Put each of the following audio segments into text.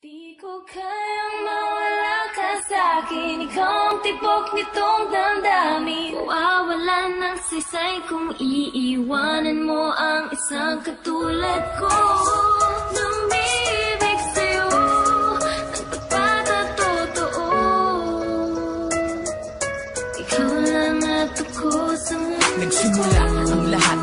Di ko kayang mawala ka sa'kin Ikaw ang tibok nitong damdamin. Mawawalan ng saysay kung iiwanan mo ang isang katulad ko. Lumibig sa'yo ng tapat at totoo Ikaw lang at ako sa mundo. Nagsimula ang lahat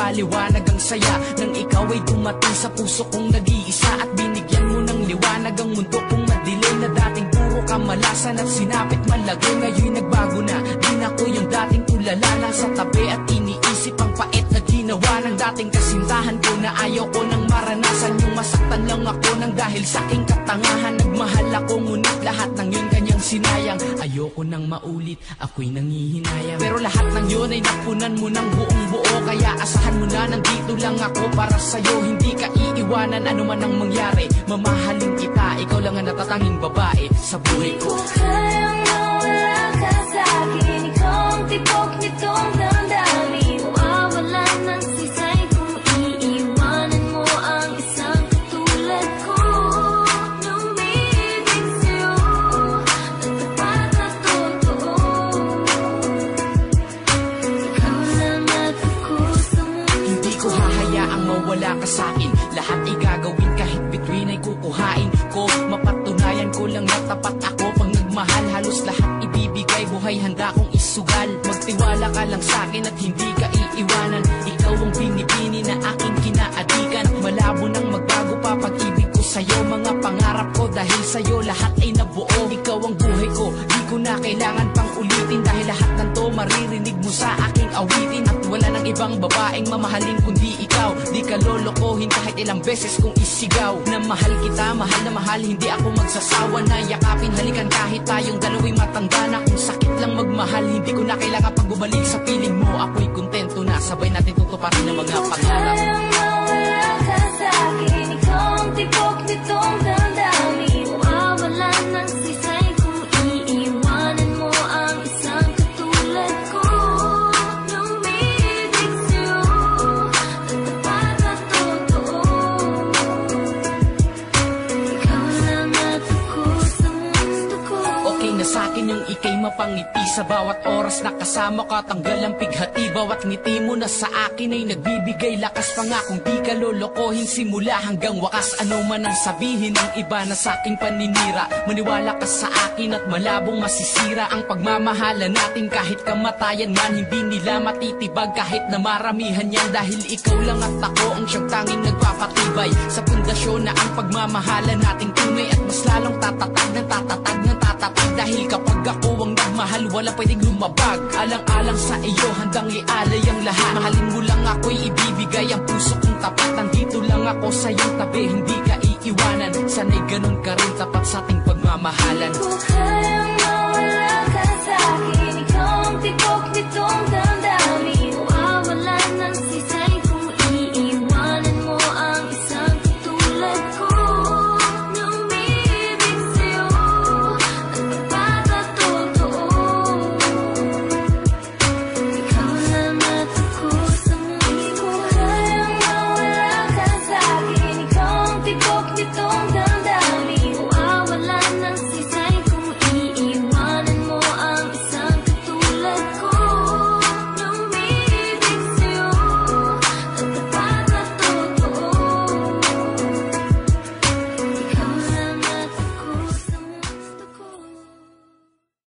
ko maipaliwanag ang saya. Nang ikaw ay dumating sa puso kong nag-iisa At binigyan mo ng liwanag ang mundo kong madilim Na dating puro kamalasan at sinapit malagay Ngayon nagbago na, di na ko yung dating tulala Nasa tabi at iniisip ang pait na ginawa Ng dating kasintahan ko na ayaw ko nang maranasan. Yung masaktan lang ako nang dahil sa aking katangahan sinayang Ayoko nang maulit, ako'y nangihinayang. Pero lahat ng yun ay napunan mo ng buong buo Kaya asahan mo na nandito lang ako para sa'yo. Hindi ka iiwanan ano man ang mangyari Mamahalin kita, ikaw lang ang natatanging babae sa buhay ko. Ko mawala ka sa'kin Lahat ay gagawin kahit bituin ay kukuhain ko. Mapatunayan ko lang na tapat ako. Pag nagmahal halos lahat ibibigay. Buhay handa kong isugal. Magtiwala ka lang sa'kin at hindi ka iiwanan. Ikaw ang binibini na aking kinaadikan Malabo nang magbago ibang babaeng mamahalin kundi ikaw. Di ka lolokohin kahit ilang beses kong isigaw. Na mahal kita, mahal na mahal, hindi ako magsasawa. Na yakapin, halikan kahit tayong dalawa'y matanda na. Kung sakit lang magmahal, hindi ko na kailangan pagbabalik sa piling mo. Ako'y kontento na sabay natin tutuparin ang mga pangarap sa'kin yung ikay mapangiti. Sa bawat oras na kasama ka Tanggal ang pighati. Bawat ngiti mo na sa akin ay nagbibigay lakas pa nga. Kung di ka lolokohin simula hanggang wakas. Ano man ang sabihin ng iba na sa aking paninira. Maniwala ka sa akin at malabong masisira. Ang pagmamahala natin kahit kamatayan man Hindi nila matitibag. Kahit na maramihan yan Dahil ikaw lang at ako ang siyang tanging nagpapatibay. Sa pundasyon na ang pagmamahala nating tunay At mas lalong tatatag ng tatatag ng nagmahal Wala pwedeng lumabag. Alang-alang sa iyo handang ialay ang lahat. Mahalin mo lang ako'y ibibigay Ang puso kong tapat. Nandito lang ako sa iyong tabi Hindi ka iiwanan. Sana'y ganun ka rin tapat sa ating pagmamahalan. Kayang